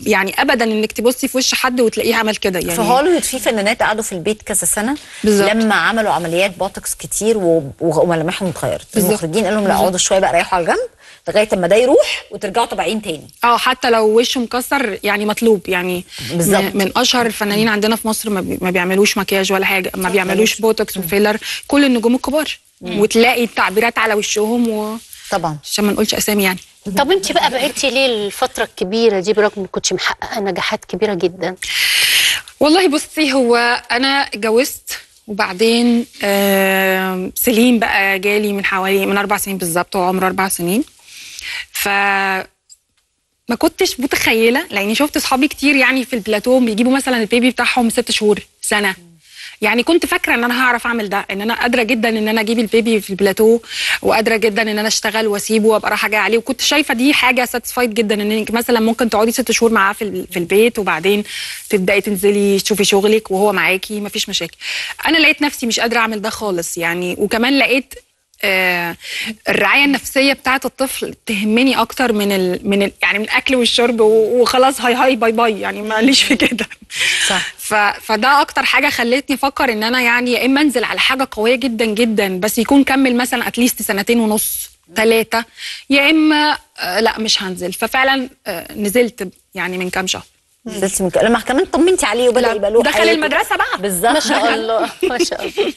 يعني ابدا إنك تبصي في وش حد وتلاقيه عمل كده يعني في هوليوود في فنانات قعدوا في البيت كذا سنة بالظبط. لما عملوا عمليات بوتوكس كتير و- وملامحهم اتغيرت. المخرجين قالوا لهم لا. اقعدوا شوية بقى ريحوا على الجنب لغاية أما ده يروح وترجعوا طبيعيين تاني. آه حتى لو وشه مكسر يعني مطلوب يعني بالظبط. من- أشهر الفنانين عندنا في مصر ما, بي ما بيعملوش مكياج ولا حاجة ما بيعملوش. بوتوكس وفيلر كل النجوم الكبار. مم. وتلاقي التعبيرات على وشهم و... طبعا. عشان ما نقولش أسامي يعني. طب انت بقى بعدتي ليه الفترة الكبيرة دي برغم انك كنتش محققة نجاحات كبيرة جدا؟ والله بصي هو أنا اتجوزت وبعدين آه سليم بقى جالي من حوالي من أربع سنين بالظبط هو عمره أربع سنين. ف ما كنتش متخيلة لأني شفت أصحابي كتير يعني في البلاتو بيجيبوا مثلا ال baby بتاعهم ست شهور سنة. يعني كنت فاكرة إن أنا هعرف أعمل ده إن أنا قادرة جدا إن أنا أجيب ال baby في البلاتو وقادرة جدا إن أنا أشتغل وأسيبه وأبقى رايحة جاية عليه. وكنت شايفة دي حاجة satisfied جدا انك مثلا ممكن تقعدي ست شهور معاه في في البيت وبعدين تبدأي تنزلي تشوفي شغلك وهو معاكي مفيش مشاكل. أنا لقيت نفسي مش قادرة أعمل ده خالص يعني. وكمان لقيت الرعاية النفسية بتاعه الطفل تهمني أكتر من ال من ال يعني من الأكل والشرب وخلاص hi hi bye bye يعني ماليش في كده. صح. ف فده أكتر حاجة خلتني أفكر إن أنا يعني يا إما أنزل على حاجة قوية جدا جدا بس يكون كمل مثلا at least سنتين ونص ثلاثة يا إما آه لأ مش هنزل. ففعلا آه نزلت يعني من كام شهر. نزلت من لما كمان طمنتي عليه وبدأ يبقى له دخل. المدرسة بقى. بالظبط. ما شاء الله. ما شاء الله.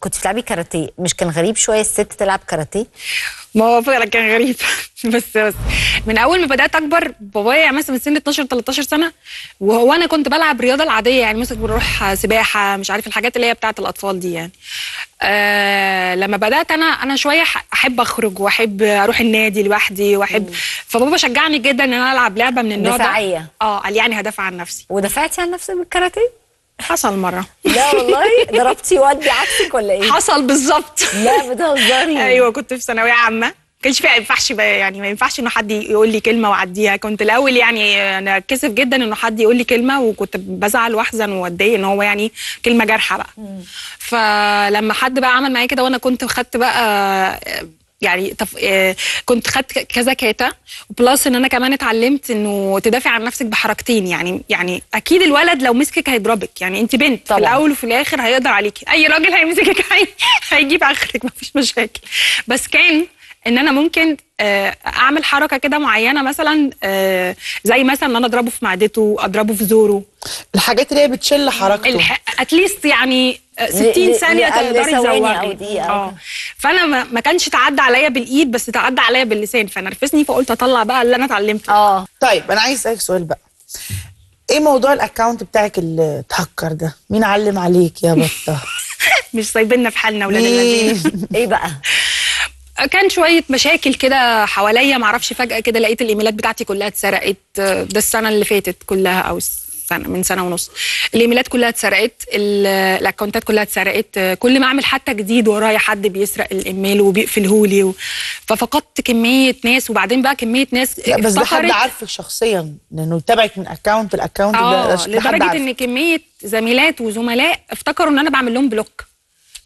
كنت بتلعبي كاراتيه؟ مش كان غريب شوية الست تلعب كاراتيه؟ ما هو فعلا كان غريب. بس بس من أول ما بدأت أكبر بابايا يعني مثلا من سن 12 13 سنة وهو أنا كنت بلعب رياضة العادية يعني مثلا بنروح سباحة مش عارف الحاجات اللي هي بتاعة الأطفال دي يعني. آه لما بدأت أنا أنا شوية أحب أخرج وأحب أروح النادي لوحدي وأحب فبابا شجعني جدا إن أنا ألعب لعبة من النوع ده. دفاعية. آه قال يعني هدافع عن نفسي. ودفعتي عن نفسك بالكاراتيه؟ حصل مرة. لا والله؟ ضربتي ودي عكسك ولا إيه؟ حصل بالظبط. لا بتهزري. أيوه كنت في ثانوية عامة. ما كانش في ما ينفعش يعني ما ينفعش إنه حد يقول لي كلمة وأعديها. كنت الأول يعني أنا كسف جدا إنه حد يقول لي كلمة وكنت بزعل وأحزن واتضايق إن هو يعني كلمة جارحة بقى. فلما حد بقى عمل معايا كده وأنا كنت خدت بقى يعني تف... آه، كنت خدت كذا كاتا وبلس إن أنا كمان اتعلمت إنه تدافع عن نفسك بحركتين يعني يعني أكيد الولد لو مسكك هيضربك يعني أنت بنت طبعاً. في الأول وفي الآخر هيقدر عليكي. أي راجل هيمسكك هي... هيجيب آخرك مفيش مشاكل. بس كان إن أنا ممكن آه، أعمل حركة كده معينة مثلا آه، زي مثلا إن أنا أضربه في معدته أضربه في زوره. الحاجات اللي هي بتشل حركته. at least يعني آه، ل- 60 ل- ثانية تقدري أو آه. فانا ما ما كانش تعدى عليا بالايد بس تعدى عليا باللسان فنرفزني فقلت اطلع بقى اللي أنا اتعلمته. آه. طيب أنا عايز أسألك سؤال بقى. إيه موضوع ال account بتاعك اللي اتهكر ده؟ مين علم عليك يا بطة؟ مش سايبيننا في حالنا ولاد؟ الذين إيه بقى؟ كان شوية مشاكل كده حواليا معرفش فجأة كده لقيت ال emailات بتاعتي كلها اتسرقت ده السنة اللي فاتت كلها أو سنة من سنة ونص. ال emailات كلها اتسرقت ال- ال accountات كلها اتسرقت. آه، كل ما أعمل حتى جديد ورايا حد بيسرق الإيميل وبيقفلهولي و... ففقدت كمية ناس. وبعدين بقى كمية ناس لا بس ده حد عارفك شخصيا لأنه يتابعك من account ال account ده حد لدرجة. إن كمية زميلات وزملاء افتكروا إن أنا بعمل لهم block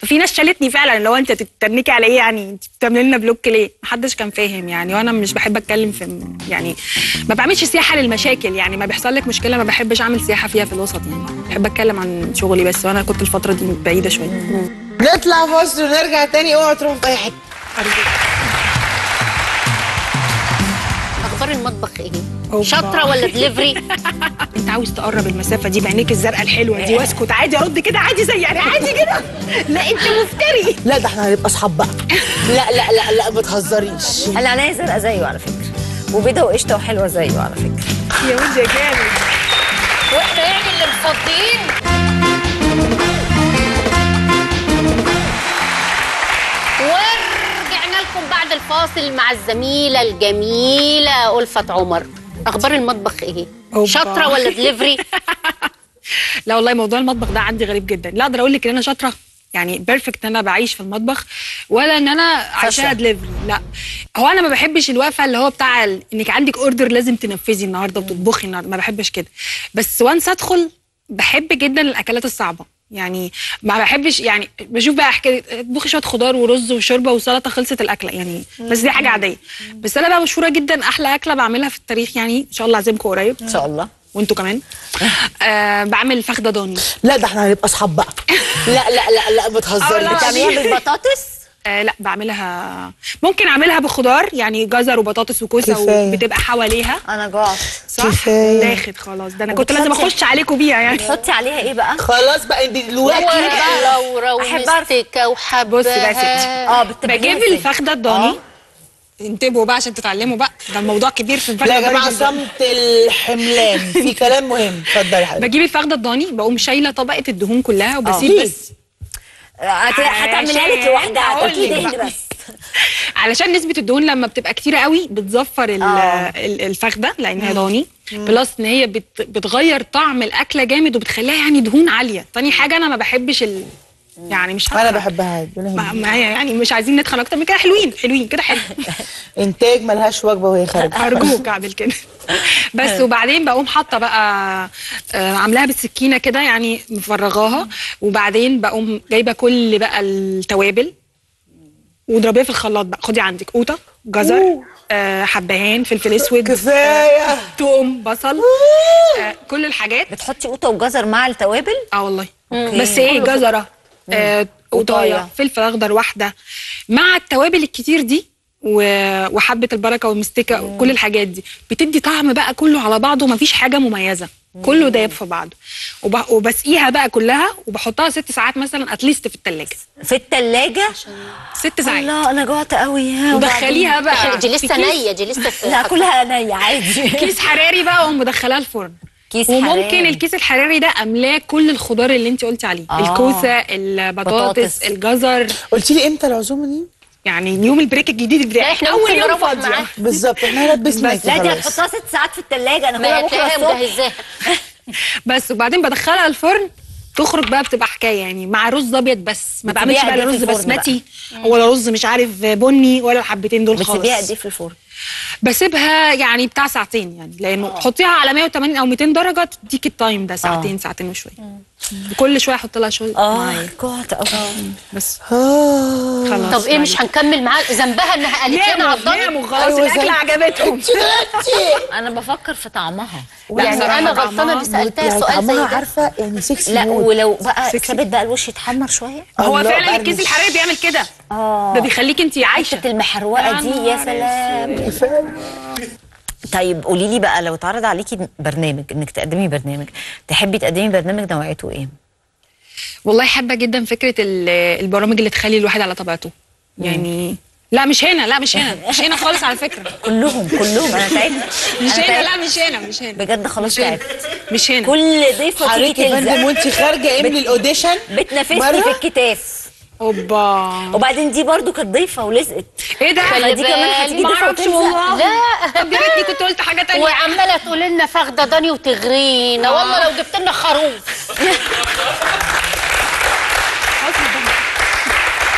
ففي ناس شالتني فعلا اللي هو أنت تتنكي على إيه يعني؟ أنت بتعملي لنا block ليه؟ محدش كان فاهم يعني وأنا مش بحب أتكلم في يعني ما بعملش سياحة للمشاكل يعني ما بيحصل لك مشكلة ما بحبش أعمل سياحة فيها في الوسط يعني بحب أتكلم عن شغلي بس وأنا كنت الفترة دي بعيدة شوية. نطلع فاصل ونرجع تاني اوعوا تروحوا في أي حتة. أخبار المطبخ إيه. شاطره ولا دليفري انت عاوز تقرب المسافة دي بعينيك الزرقاء الحلوة دي واسكت. عادي ارد كده عادي زي يعني عادي كده. لا انت مفتري. لا ده إحنا هنبقى اصحاب بقى. لا لا لا لا ما تهزريش. أنا عينيا زرقاء زيه على فكرة وبيضة وقشطة وحلوة زيه على فكرة. يا ولد يا جامد. وإحنا يعني اللي مصدين لكم بعد الفاصل مع الزميلة الجميلة ألفت عمر. أخبار المطبخ إيه. شاطرة ولا دليفري لا والله موضوع المطبخ ده عندي غريب جدا. لا أقدر أقول لك إن أنا شاطرة. يعني perfect إن أنا بعيش في المطبخ ولا إن أنا عايشاها دليفري لا. هو أنا ما بحبش الوقفة اللي هو بتاع إنك عندك order لازم تنفذي النهارده وتطبخي النهارده. ما بحبش كده. بس once أدخل بحب جدا الأكلات الصعبة. يعني ما بحبش يعني بشوف بقى حكايه اطبخي شوية خضار ورز وشوربة وسلطة خلصت الأكلة يعني بس دي حاجة عادية. بس أنا بقى مشهورة جدا أحلى أكلة بعملها في التاريخ يعني إن شاء الله اعزمكم قريب. إن شاء الله. وأنتوا كمان. آه بعمل فخدة ضاني. لا ده إحنا هنبقى أصحاب بقى. لا لا لا لا ما تهزريش. بتعمليها بالبطاطس؟ آه لا بعملها ممكن أعملها بخضار يعني جزر وبطاطس وكوسة. وبتبقى حواليها. أنا جوعت صح؟ كفاية. داخد خلاص. ده أنا كنت لازم أخش عليكم بيها يعني. بتحطي عليها إيه بقى؟ خلاص بقى دلوقتي أحب أعرف. ومستكه وحبه بصي بقى يا ستي. آه بجيب الفخدة الضاني. انتبهوا بقى عشان تتعلموا بقى. ده الموضوع كبير في الفخدة لا يا جماعة. صمت الحملان. في كلام مهم. اتفضلي يا حبيبي بجيب الفخدة الضاني بقوم شايلة طبقة الدهون كلها وبسيب ليه؟ بس. هتعملها لك لوحدها. أكيد هند بقى. بس. علشان نسبة الدهون لما بتبقى كتيرة قوي بتزفر آه. ال- الفخدة لانها ضاني. بلس إن هي بت بتغير طعم الأكلة جامد وبتخليها يعني دهون عالية. تاني حاجة أنا ما بحبش ال يعني مش أنا. بحبها ما يعني مش عايزين ندخل أكتر من كده حلوين حلوين كده حلو. إنتاج ملهاش وجبة وهي خارجة. أرجوك أعمل كده. بس وبعدين بقوم حاطة بقى آه، عاملاها بالسكينة كده يعني مفرغاها. وبعدين بقوم جايبة كل بقى التوابل. واضربيها في الخلاط بقى. خدي عندك قوطة جزر آه حبهان فلفل أسود كفاية. توم بصل آه كل الحاجات. بتحطي قوطة وجزر مع التوابل؟ آه والله. بس إيه جزرة. آه قوطايه قوطاية. فلفل أخضر واحدة. مع التوابل الكتير دي وحبة البركة والمستكة وكل الحاجات دي بتدي طعم بقى كله على بعضه مفيش حاجة مميزة. كله دايب في بعضه. وب- وبسقيها بقى كلها وبحطها ست ساعات مثلا at least في التلاجة. في التلاجة؟ ست ساعات. الله أنا جوعت قوي ها ودخليها بقى. دي لسه نية دي لسه لا كلها نية عادي. كيس حراري بقى واقوم مدخلاه الفرن. كيس وممكن حراري. الكيس الحراري ده املاه كل الخضار اللي انت قلتي عليه. آه. الكوسة البطاطس. بطاطس. الجزر. قلتي لي إمتى العزومة دي؟ يعني اليوم ال break الجديد بتاعي إحنا أول يوم فاضية. معاه. بالظبط إحنا لبسناكي لا دي هتحطها ست ساعات في التلاجة أنا ما بكره مجهزاها. بس وبعدين بدخلها الفرن تخرج بقى بتبقى حكاية يعني. مع رز أبيض بس. ما بعملش بقى لا رز بسمتي ولا رز مش عارف بني ولا الحبتين دول خالص. بتسيبيها قد إيه في الفرن. بسيبها يعني بتاع ساعتين يعني لأنه تحطيها على 180 أو 200 درجة تديك ال time ده ساعتين ساعتين وشوية. وكل شوية أحط لها شوية آه جوعت قوي بس. آه. خلاص طب إيه مش هنكمل معاه ذنبها إنها قالت لنا ناموا عضلت ناموا خلاص أيوة الأكل زي- عجبتهم. أنا بفكر في طعمها. يعني بصراحة أنا غلطانة اللي سألتها يعني سؤال زي طعمها ده. عارفة يعني سكسي لا. ولو بقى سكسي. ثابت بقى الوش يتحمر شوية. هو فعلا الكيس. الحراري بيعمل كده. آه. ده بيخليك انت عايشة. المحروقة دي يا سلام. طيب قولي لي بقى لو اتعرض عليكي برنامج انك تقدمي برنامج تحبي تقدمي برنامج نوعيته إيه؟ والله حابة جدا فكرة ال- البرامج اللي تخلي الواحد على طبيعته. يعني لا مش هنا لا مش هنا مش هنا خالص على فكرة. كلهم كلهم أنا تعبت. مش هنا. لا مش هنا مش هنا. بجد خلاص. تعبت. مش هنا. كل ضيفة تيجي حضرتك يا فندم وانت خارجة املي ال audition. بتنافسني؟ في الكتاف. أوبا. وبعدين دي برضو كانت ضيفة ولزقت. إيه ده؟ خلي دي كمان. هتيجي وتلزق والله. لا. طب يا ريتني كنت قلت حاجة تانية. وعمالة تقول لنا فاخدة ضاني وتغرينا. والله لو جبت لنا خروف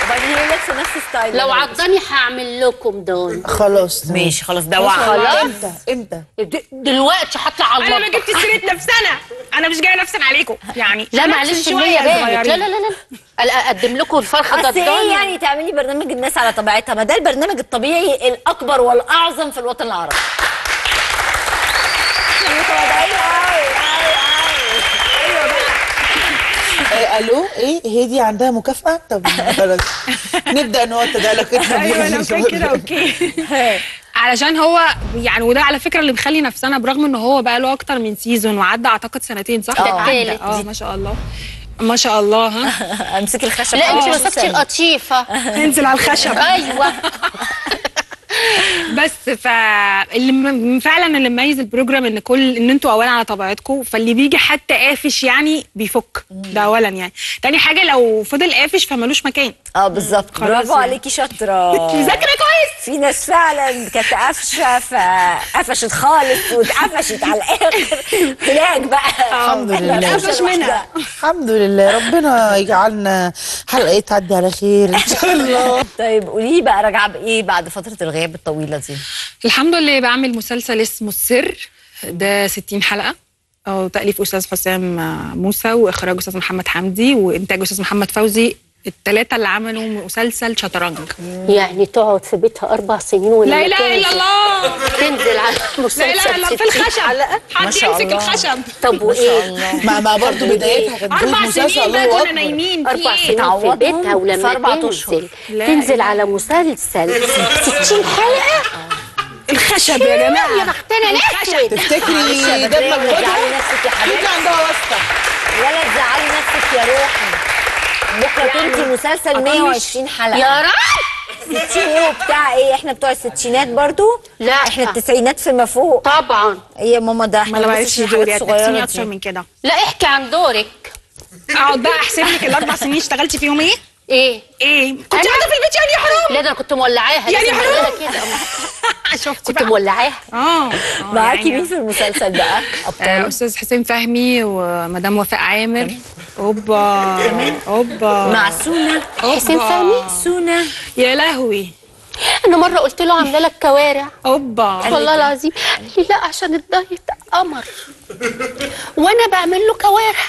وبعدين هي لابسه نفس style لو عضني هعمل لكم دول. خلاص ماشي خلاص ده وعد خلاص. إمتى؟ إمتى؟ دلوقتي هطلع على أنا ما المطبخ جبت سيرة نفسنا. أنا مش جاية نفسنا عليكم. يعني لا معلش شوية النية بانت. لا لا لا لا. أقدم لكم الفرخه أصل إيه يعني تعملي برنامج الناس على طبيعتها. ما ده البرنامج الطبيعي الأكبر والأعظم في الوطن العربي. ألو إيه هدي عندها مكافأة؟ طب خلاص. نبدأ نوطد علاقتنا أيوه لو كان كده أوكي. علشان هو يعني وده على فكرة اللي مخلي نفسنة برغم إن هو بقى له أكتر من season وعدى أعتقد سنتين صح؟ التالت. آه ما شاء الله. ما شاء الله ها؟ امسكي الخشب. لا أنت آه. مسكتي القطيفة. انزل على الخشب. أيوه. بس فاللي فعلا اللي مميز ال program إن كل إن أنتوا اولا على طبيعتكم فاللي بيجي حتى قافش يعني بيفك. ده اولا يعني. تاني حاجة لو فضل قافش فمالوش مكان. آه بالظبط برافو يعني. عليكي شاطرة. مذاكرة كويس. في ناس فعلا كانت قافشه فقفشت خالص واتقفشت على الآخر. هناك بقى. الحمد لله. قفش منها. الحمد لله. ربنا يجعلنا حلقة تعدي على خير إن شاء الله. طيب قولي لي بقى راجعه بإيه بعد فترة الغياب الطويلة دي؟ الحمد لله بعمل مسلسل اسمه السر. ده 60 حلقة. أو تأليف أستاذ حسام موسى وإخراج أستاذ محمد حمدي وإنتاج أستاذ محمد فوزي. الثلاثة اللي عملوا مسلسل شطرنج. يعني تقعد في بيتها أربع سنين ولما لا إله إلا تنزل- الله! تنزل على مسلسل لا إله إلا الله! في 60 الخشب! حد شاء يمسك الله. الخشب! طب وإيه؟ ما ما برضه بدايتها كانت أربع مسلسل سنين بقى الله كنا. نايمين أربع؟ سنين في بيتها ولما تنزل. تنزل. على مسلسل. 60 حلقة؟ الخشب يا جماعة. يا بختنا الاسود تفتكري ده مجهودها يا حبيبتي. عندها واسطه ولا تزعلي نفسك يا روحي. بكرة تنتي مسلسل 120 حلقة. يا رب 60 إيه وبتاع إيه إحنا بتوع الستينات برضو؟ لا. إحنا التسعينات فيما فوق. طبعا. إيه يا ماما ده إحنا ما في دوري صغيرة أكتر دي. من كده. لا احكي عن دورك. أقعد بقى أحسب لك الأربع سنين اشتغلتي فيهم إيه؟ إيه؟ إيه؟ كنت أنا؟ قاعدة في البيت يعني يا حرام! لا ده أنا كنت مولعاها. يعني حرام. كده شفتي كنت مولعاها. آه. معاكي يعني- مين في المسلسل بقى؟ آه، ابطال أستاذ حسين فهمي ومدام وفاء عامر. أوبا أوبا. مع سونا. حسين. فهمي؟ سونا. يا لهوي. أنا مرة قلت له عاملة لك كوارع. أوبا. والله العظيم. قال لا عشان الدايت قمر. وأنا بعمل له كوارع.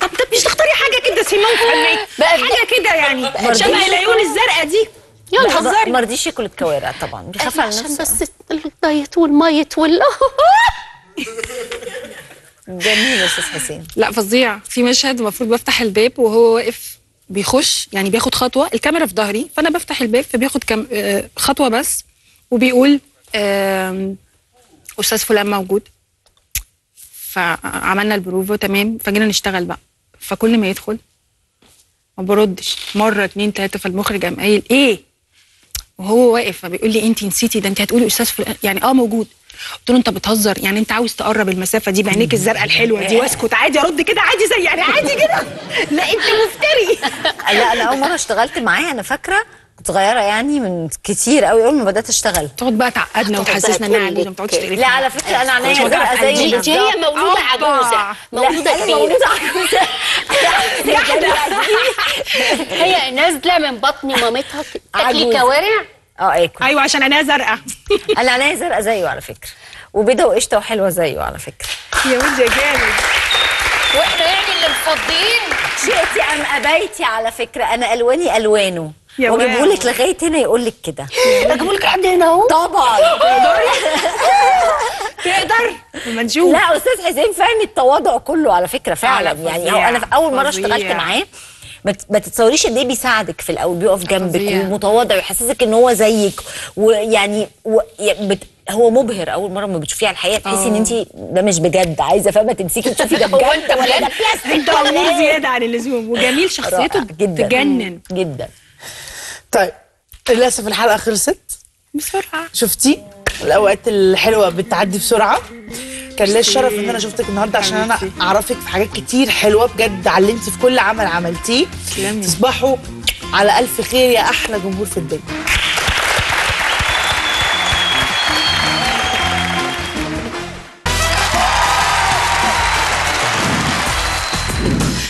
طب طب مش تختاري حاجة كده سيمون فهمي حاجة كده يعني. شبه العيون الزرقاء دي. يا لا، نهار ما رضيش ياكل الكوارع طبعا. بيخاف على عشان نفسه. بس الدايت والميت وال جميل يا أستاذ حسين. لا فظيع. في مشهد المفروض بفتح الباب وهو واقف بيخش يعني بياخد خطوة الكاميرا في ظهري فأنا بفتح الباب فبياخد كم آه، خطوة بس وبيقول أستاذ فلان موجود. فعملنا البروفا تمام. فجينا نشتغل بقى. فكل ما يدخل ما بردش. مرة اتنين تلاتة فالمخرج قام قايل إيه؟ وهو واقف فبيقول لي انت نسيتي ده انت هتقولي أستاذ فلان. يعني آه موجود. قلت له انت بتهزر؟ يعني انت عاوز تقرب المسافة دي بعينيك الزرقاء الحلوة دي واسكت. عادي أرد كده عادي زي يعني عادي كده. لا انت مفتري. لا أنا أول مرة اشتغلت معاه. أنا فاكرة كنت صغيرة يعني من كتير قوي أول ما بدأت أشتغل. تقعد بقى تعقدنا وتحسسنا إنها عجوزه ما تقعدش تقرفنا لا على فكرة أنا عينيا زرقاء زي. دي هي مولوده عجوزة. مولوده كبيره مولوده عجوزة. نازلة من بطن مامتها تاكلي. كوارع؟ آه اكل أيوه عشان عينيها زرقاء. أنا عينيا زرقاء زيه على فكرة. وبيضة وقشطة وحلوة زيه على فكرة. يا ولد يا جامد. وإحنا يعني اللي مفضيين. شئتي أم أبيتي على فكرة. أنا ألواني ألوانه. يا واجيبه لك. لغاية هنا يقول لك كده. أجيب لك لحد هنا أهو. طبعا. تقدر ما نشوف. لا أستاذ حسين فهمي التواضع كله على فكرة فعلا. لا، يعني أنا في أول مرة. اشتغلت معاه. ما تتصوريش قد إيه بيساعدك في الأول بيقف جنبك. ومتواضع ويحسسك إن هو زيك ويعني و... ي- بت... هو مبهر أول مرة ما بتشوفيه على الحقيقة تحسي إن آه. انت ده مش بجد عايزة فاهمة تمسكي تشوفي ده بجد ولا ده بلاستيك انت ولا امور إيه؟ زيادة عن اللزوم وجميل شخصيته جدا. تجنن. جدا. طيب للأسف الحلقة خلصت. بسرعة. شفتي الأوقات الحلوة بتعدي بسرعة. كان ليا الشرف إن أنا شفتك النهارده عشان أنا أعرفك في حاجات كتير حلوة بجد علمتي في كل عمل عملتيه. تسلمي. تصبحوا على ألف خير يا أحلى جمهور في الدنيا.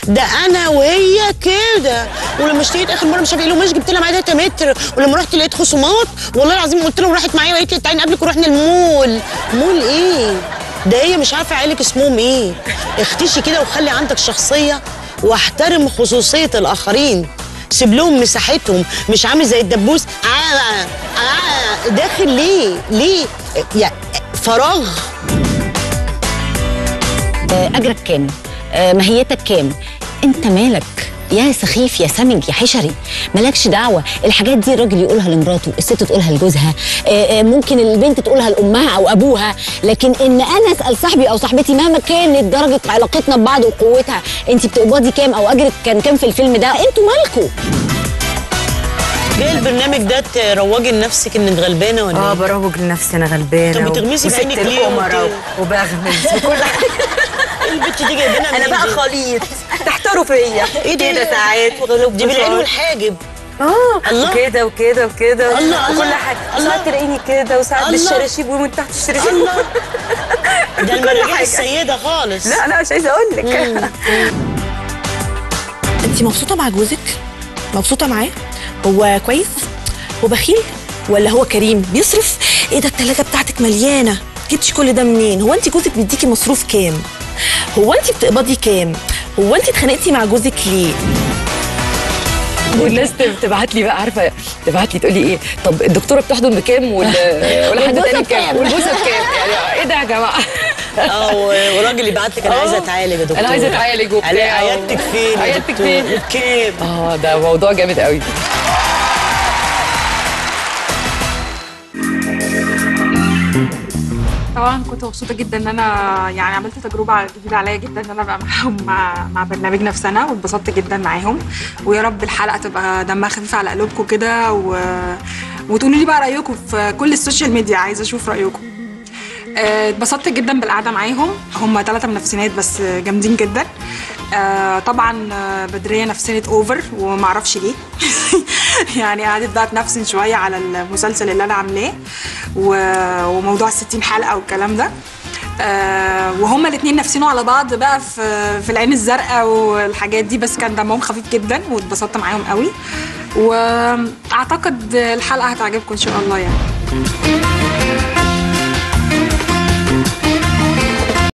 ده أنا وهي كده. ولما اشتريت آخر مرة مش عارفة إيه القماش جبت لها معايا 3 متر ولما رحت لقيت خصومات والله العظيم قلت لهم راحت معايا وقالت لي تعالي نقابلك ورحنا المول. مول إيه؟ ده هي مش عارفة عيالك اسمهم إيه. اختشي كده وخلي عندك شخصية واحترم خصوصية الآخرين. سيب لهم مساحتهم. مش عامل زي الدبوس. آه آه داخل ليه؟ ليه؟ فراغ. آه، أجرك كام؟ آه، ماهيتك كام؟ أنت مالك؟ يا سخيف يا سمج يا حشري. مالكش دعوة. الحاجات دي الراجل يقولها لمراته الست تقولها لجوزها آه، آه، ممكن البنت تقولها لأمها أو أبوها. لكن إن أنا أسأل صاحبي أو صاحبتي مهما كانت درجة علاقتنا ببعض وقوتها أنت بتقبضي كام أو أجرك كان كام في الفيلم ده؟ أنتوا مالكوا؟ جاي البرنامج ده تروجي لنفسك إنك غلبانة ولا آه إيه؟ بروج لنفسي أنا غلبانة طب بتغمسي في وست عينك ليه وبغمز وكل حاجة. البت دي جايبينها أنا بقى؟ خليط تحتاروا فيا إيه ده؟ كده ساعات دي بالعين. والحاجب آه الله. وكده وكده. وكل حاجة الله. ساعات تلاقيني كده وساعات الله. بالشراشيب ومن تحت الشراشيب الله. ده المراجيح. السيدة خالص لا لا مش عايزة أقول لك انت مبسوطة مع جوزك مبسوطة معاه هو كويس هو بخيل ولا هو كريم بيصرف إيه ده التلاجة بتاعتك مليانة جبتي كل ده منين؟ هو انت جوزك بيديكي مصروف كام؟ هو انت بتقبضي كام؟ هو انت اتخانقتي مع جوزك ليه؟ والناس تبعت لي بقى عارفة تبعت لي تقول لي إيه طب الدكتورة بتحضن بكام وال- ولا حد تاني بكام؟ والجوزة بكام؟ يعني إيه ده يا جماعة؟ آه و- وراجل يبعت لك أنا. عايزة اتعالج يا دكتور. أنا عايزة اتعالج وبتاع. عيادتك فين يا عيادتك؟ فين؟ بكام؟ آه ده موضوع جامد قوي. طبعا كنت مبسوطة جدا إن أنا يعني عملت تجربة جديدة عليا جدا إن أنا أبقى معاهم مع مع برنامج نفسنة واتبسطت جدا معاهم. ويا رب الحلقة تبقى دمها خفيف على قلوبكم كده و... وتقولوا لي بقى رأيكم في كل ال social media. عايزة أشوف رأيكم. اتبسطت جدا بالقعدة معاهم. هم ثلاثة منفسنات بس جامدين جدا. آه، طبعا آه، بدرية نفسنت over ومعرفش ليه. يعني قعدت بقى تنفسن شوية على المسلسل اللي أنا عاملاه وموضوع الستين حلقة والكلام ده. آه وهما الاثنين نفسينه على بعض بقى في في العين الزرقاء والحاجات دي بس كان دمهم خفيف جدا واتبسطت معاهم قوي. وأعتقد الحلقة هتعجبكم إن شاء الله يعني.